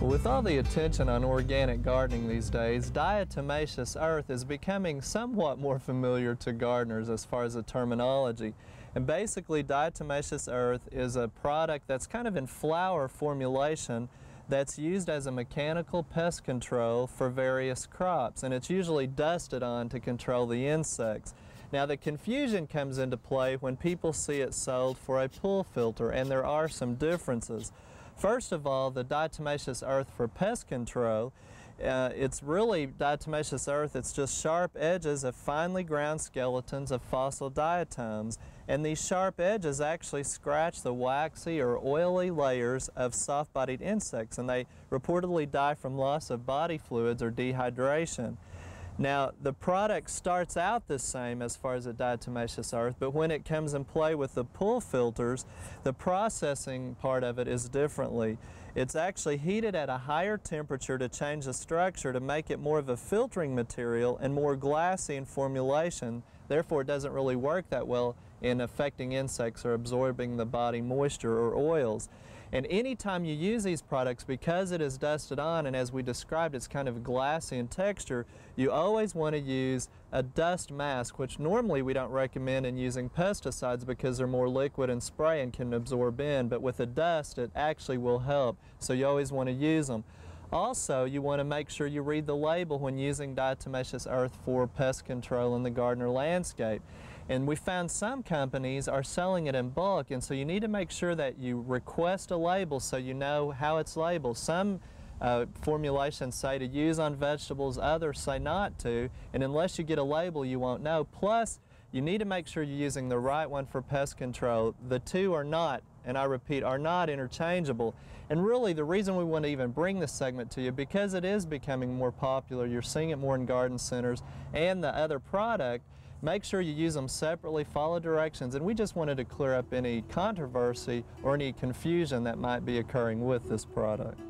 With all the attention on organic gardening these days, diatomaceous earth is becoming somewhat more familiar to gardeners as far as the terminology. And basically, diatomaceous earth is a product that's kind of in flour formulation that's used as a mechanical pest control for various crops. And it's usually dusted on to control the insects. Now the confusion comes into play when people see it sold for a pool filter, and there are some differences. First of all, the diatomaceous earth for pest control, uh, it's really diatomaceous earth, it's just sharp edges of finely ground skeletons of fossil diatoms. And these sharp edges actually scratch the waxy or oily layers of soft-bodied insects, and they reportedly die from loss of body fluids or dehydration. Now, the product starts out the same as far as the diatomaceous earth, but when it comes in play with the pull filters, the processing part of it is differently. It's actually heated at a higher temperature to change the structure to make it more of a filtering material and more glassy in formulation. Therefore, it doesn't really work that well in affecting insects or absorbing the body moisture or oils. And anytime you use these products, because it is dusted on, and as we described, it's kind of glassy in texture, you always want to use a dust mask, which normally we don't recommend in using pesticides because they're more liquid and spray and can absorb in, but with the dust, it actually will help. So you always want to use them. Also, you want to make sure you read the label when using diatomaceous earth for pest control in the garden or landscape. And we found some companies are selling it in bulk, and so you need to make sure that you request a label so you know how it's labeled. Some uh, formulations say to use on vegetables, others say not to, and unless you get a label, you won't know. Plus, you need to make sure you're using the right one for pest control. The two are not, and I repeat, are not interchangeable. And really, the reason we want to even bring this segment to you, because it is becoming more popular, you're seeing it more in garden centers, and the other product, Make sure you use them separately, follow directions, and we just wanted to clear up any controversy or any confusion that might be occurring with this product.